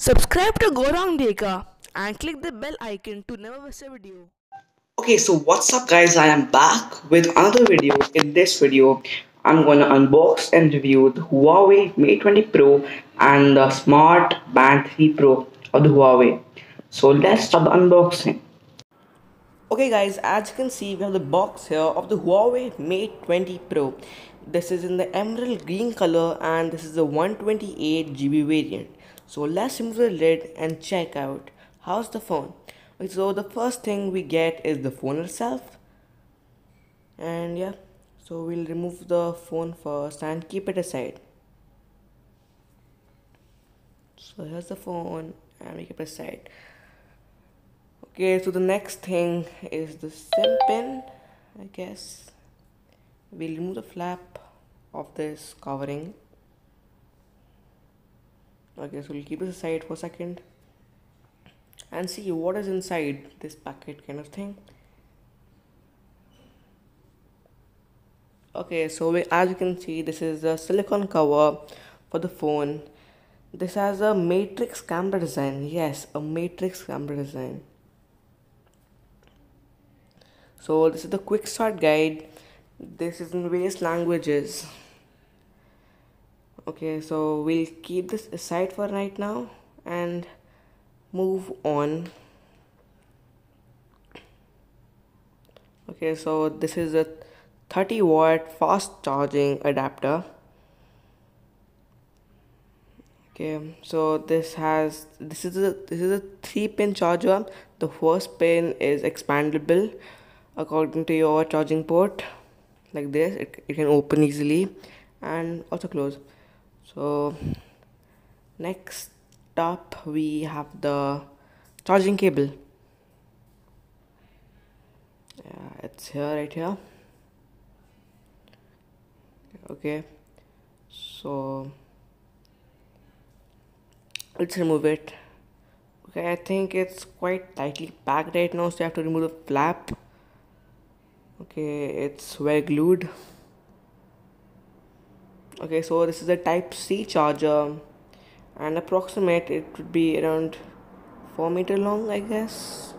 Subscribe to Gaurang Deka and click the bell icon to never miss a video. Okay, so what's up guys? I am back with another video. In this video, I'm gonna unbox and review the Huawei Mate 20 Pro and the Smart Band 3 Pro of the Huawei. So let's start the unboxing. Okay guys, as you can see, we have the box here of the Huawei Mate 20 Pro. This is in the emerald green color and this is the 128 GB variant. So let's remove the lid and check out how's the phone. So the first thing we get is the phone itself. And yeah, so we'll remove the phone first and keep it aside. So here's the phone and we keep it aside. Okay, so the next thing is the SIM pin, I guess. We'll remove the flap of this covering. Okay, so we'll keep this aside for a second and see what is inside this packet kind of thing. Okay, so we, as you can see, this is a silicone cover for the phone. This has a matrix camera design. Yes, a matrix camera design. So this is the quick start guide. This is in various languages. Okay, so we'll keep this aside for right now and move on. Okay, so this is a 30 watt fast charging adapter. Okay, so this has this is a this is a three pin charger. The first pin is expandable according to your charging port like this it, it can open easily and also close so next up we have the charging cable. Yeah it's here right here. Okay so let's remove it. Okay i think it's quite tightly packed right now so you have to remove the flap. Okay it's well glued okay so this is a type c charger and approximate it would be around 4 meter long i guess.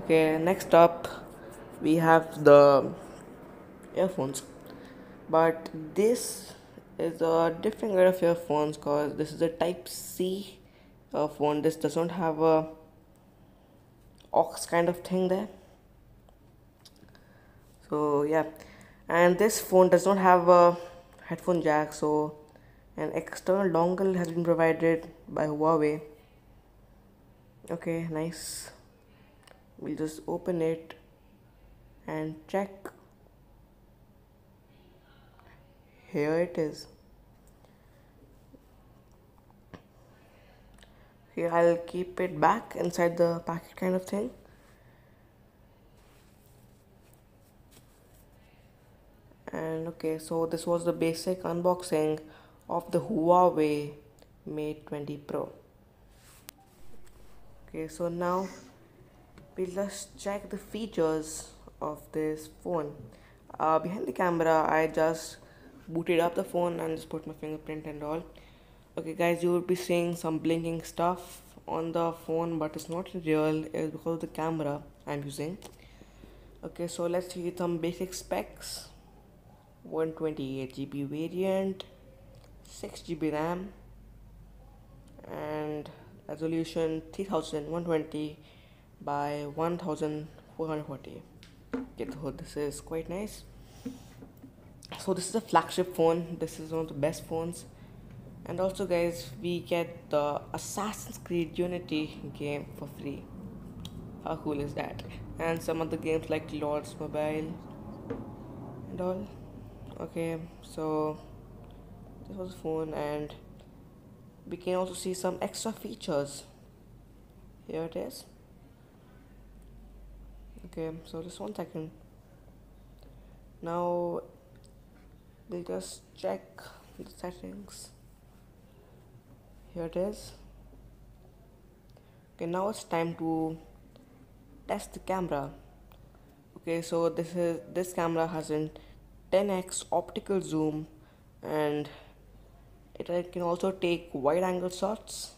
Okay next up we have the earphones. But this is a different kind of earphones because this is a type c phone this does not have a aux kind of thing there. So yeah. And this phone does not have a headphone jack so an external dongle has been provided by Huawei. Okay nice. We'll just open it and check. Here it is. Okay I'll keep it back inside the packet kind of thing and okay so this was the basic unboxing of the Huawei Mate 20 Pro. Okay so now we'll just check the features of this phone. Uh, behind the camera I just booted up the phone and just put my fingerprint and all. Okay guys you will be seeing some blinking stuff on the phone but it's not real. It's because of the camera I'm using. Okay so let's see some basic specs 128 GB variant 6 GB RAM and resolution 3120 by 1440 okay so this is quite nice. So this is a flagship phone. This is one of the best phones. And also guys we get the Assassin's Creed Unity game for free. How cool is that? And some other games like Lords Mobile and all okay so this was the phone and we can also see some extra features. Here it is. Okay so just one second. Now we'll just check the settings. Here it is. Okay now it's time to test the camera. Okay so this is this camera has an 10x optical zoom and it uh, can also take wide angle shots.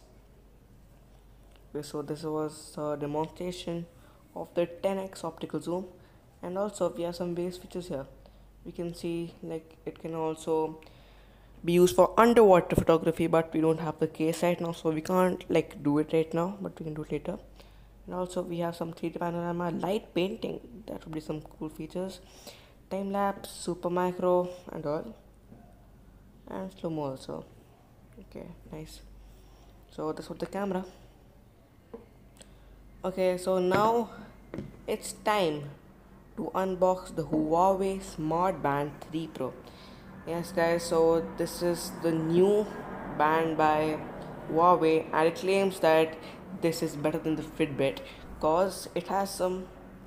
So this was a demonstration of the 10x optical zoom and also we have some base features here. We can see like it can also be used for underwater photography but we don't have the case right now so we can't like do it right now but we can do it later. And also we have some 3d panorama light painting. That would be some cool features time lapse super macro and all. And slow mo also. Okay nice. So this was the camera? Okay so now it's time to unbox the Huawei Smart Band 3 Pro. Yes guys so this is the new band by Huawei and it claims that this is better than the Fitbit cause it has some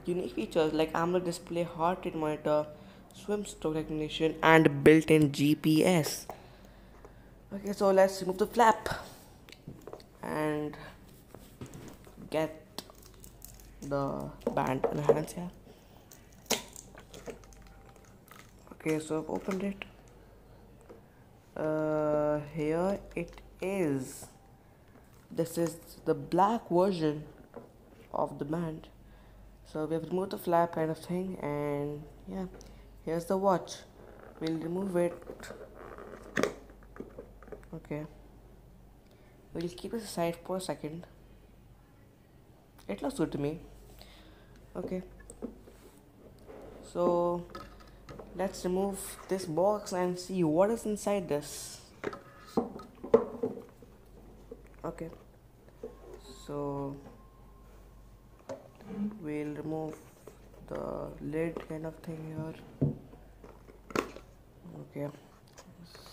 unique features like AMOLED display heart rate monitor swim stroke recognition and built-in GPS okay so let's remove the flap and get the band in hands here. Okay so I've opened it. Uh, here it is. This is the black version of the band so we have removed the flap kind of thing and yeah here's the watch. We'll remove it. Okay. We'll keep it aside for a second. It looks good to me. Okay. So let's remove this box and see what is inside this. Okay. So we'll remove the lid kind of thing here. Okay.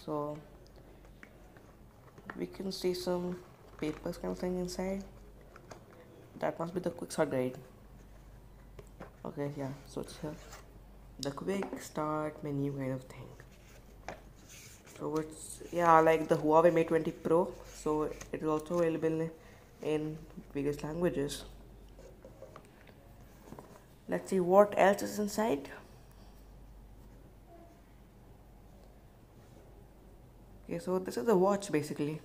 So we can see some papers kind of thing inside. That must be the quick start guide. Okay yeah. So it's here. The quick start menu kind of thing. So it's yeah like the Huawei Mate 20 Pro. So it is also available in various languages let's see what else is inside. Okay so this is the watch basically.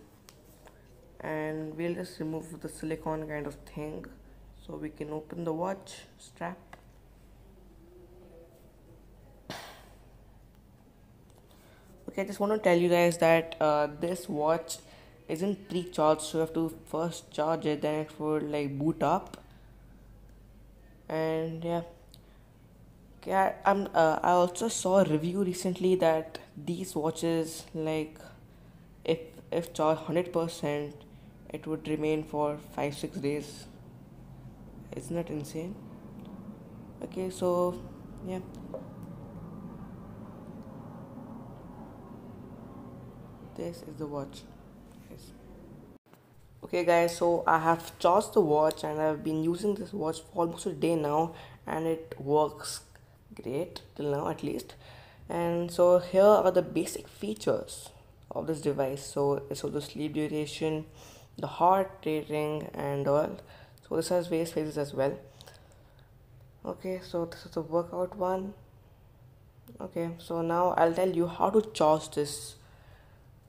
And we'll just remove the silicone kind of thing so we can open the watch strap. Okay i just want to tell you guys that uh, this watch isn't pre-charged so you have to first charge it then it like boot up and yeah. I'm, uh, I also saw a review recently that these watches like if if charged 100% it would remain for 5 6 days. Isn't that insane? Okay so yeah. This is the watch. Okay guys so i have charged the watch and i've been using this watch for almost a day now and it works great till now at least. And so here are the basic features of this device. So so the sleep duration the heart rating and all. So this has various phases as well. Okay so this is the workout one. Okay so now i'll tell you how to charge this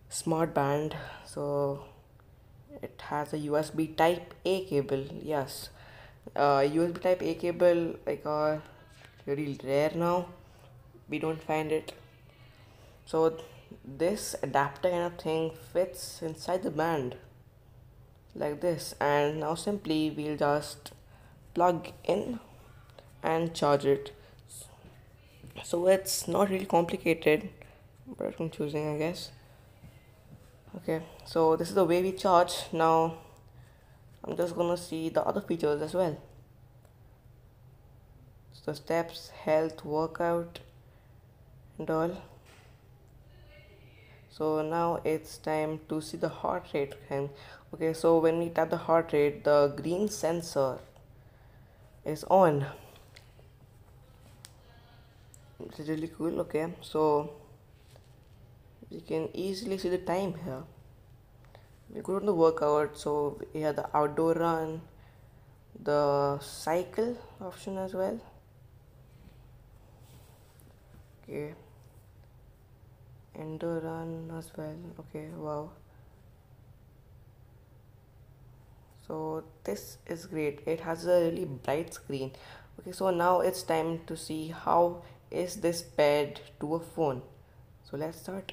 smart band. So it has a usb type a cable yes. Uh, usb type a cable like are very rare now. We don't find it. So this adapter kind of thing fits inside the band like this. And now simply we'll just plug in and charge it. So it's not really complicated but confusing i guess okay so this is the way we charge. Now i'm just gonna see the other features as well. So steps health workout and all. So now it's time to see the heart rate and okay so when we tap the heart rate the green sensor is on. It's really cool okay? So you can easily see the time here. We go on the workout so we have the outdoor run the cycle option as well. Okay. Indoor run as well. Okay wow. So this is great. It has a really bright screen. Okay so now it's time to see how is this paired to a phone. So let's start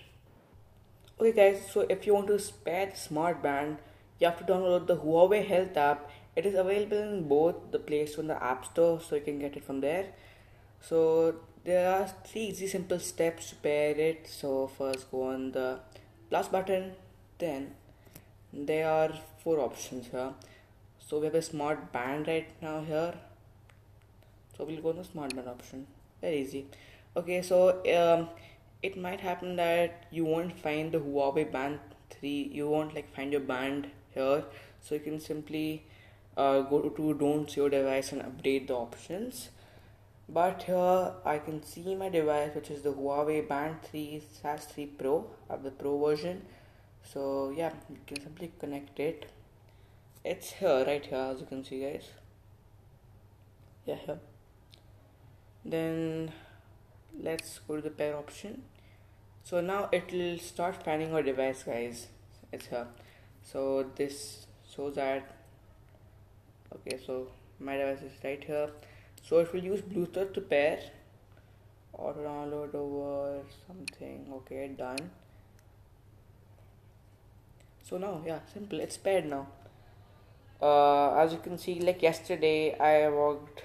okay guys so if you want to pair the smart band you have to download the huawei health app. It is available in both the play store and the app store so you can get it from there. So there are three easy simple steps to pair it. So first go on the plus button then there are four options here. So we have a smart band right now here. So we'll go on the smart band option. Very easy. Okay so um, it might happen that you won't find the Huawei band 3 you won't like find your band here. So you can simply uh, go to don't see your device and update the options. But here I can see my device which is the Huawei band 3 slash 3 pro of the pro version. So yeah you can simply connect it. It's here right here as you can see guys. Yeah here. Then let's go to the pair option. So now it will start finding our device guys. It's here so this shows that okay so my device is right here. So it will use bluetooth to pair. Or download over something. Okay done. So now yeah simple. It's paired now. Uh, as you can see like yesterday i walked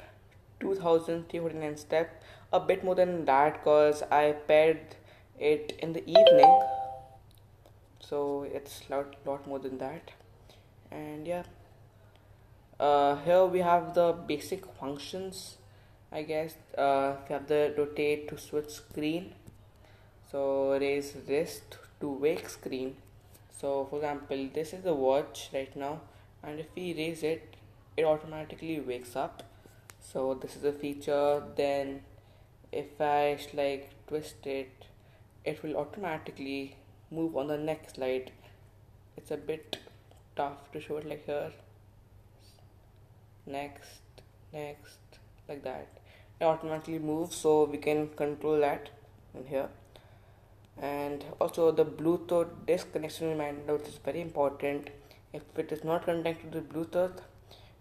2349 steps a bit more than that because i paired it in the evening. So it's lot lot more than that. And yeah. Uh, here we have the basic functions I guess. Uh, we have the rotate to switch screen. So raise wrist to wake screen. So for example this is the watch right now. And if we raise it it automatically wakes up. So this is a feature. Then if I like twist it it will automatically move on the next slide. It's a bit tough to show it like here. Next next like that. It automatically moves so we can control that in here. And also the bluetooth disconnection reminder which is very important. If it is not connected to the bluetooth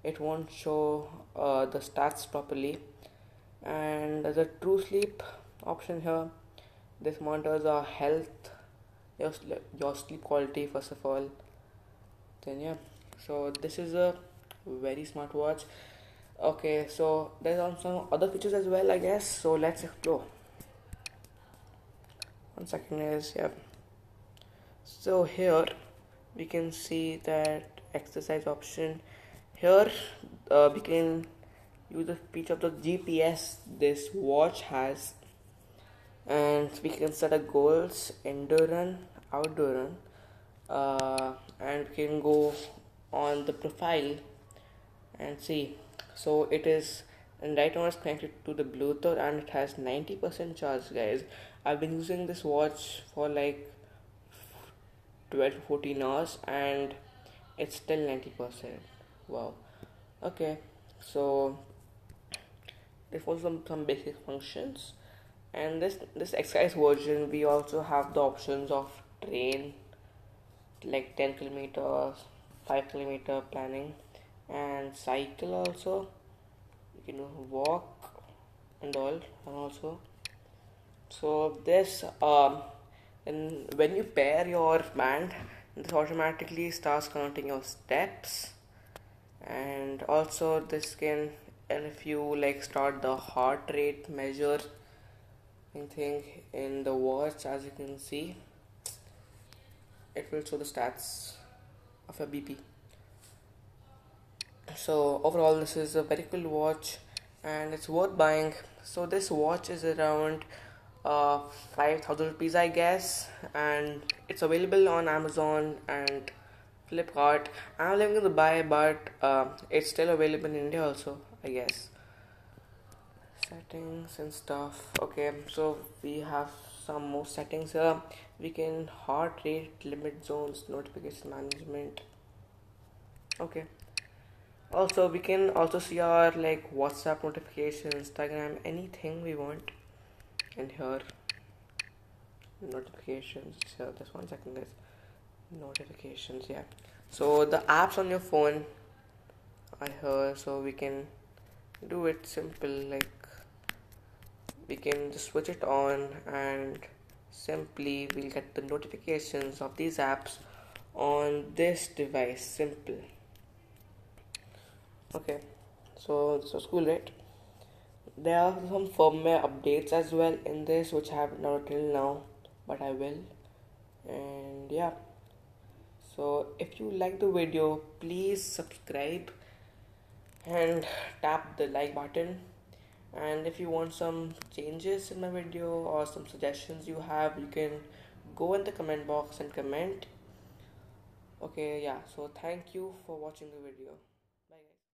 it won't show uh, the stats properly and the true sleep option here. This monitors our health your, your sleep quality first of all. Then yeah. So this is a very smart watch okay so there's also other features as well i guess. So let's explore. One second is yeah. So here we can see that exercise option. Here uh, we can use the feature of the gps this watch has and we can set a goals indoor run outdoor run uh, and we can go on the profile and see. So it is and right now it's connected to the bluetooth and it has 90% charge guys. I've been using this watch for like 12 to 14 hours and it's still 90% wow. Okay so also some, some basic functions. And this this exercise version we also have the options of train like 10 kilometers 5 kilometer planning and cycle also. You can walk and all and also. So this um and when you pair your band this automatically starts counting your steps. And also this can and if you like start the heart rate measure thing in the watch as you can see it will show the stats of your bp so overall this is a very cool watch and it's worth buying. So this watch is around uh 5000 rupees i guess and it's available on amazon and flipkart. I'm looking to buy but uh, it's still available in india also i guess. Settings and stuff. Okay so we have some more settings here. We can heart rate limit zones notification management. Okay. Also we can also see our like whatsapp notification instagram anything we want in here. Notifications so just one second guys. Notifications yeah. So the apps on your phone I heard so we can do it simple like we can just switch it on and simply we'll get the notifications of these apps on this device simple. Okay so so cool right? There are some firmware updates as well in this which I have not till now but I will. And yeah. So if you like the video please subscribe and tap the like button. And if you want some changes in my video or some suggestions you have you can go in the comment box and comment. Okay yeah so thank you for watching the video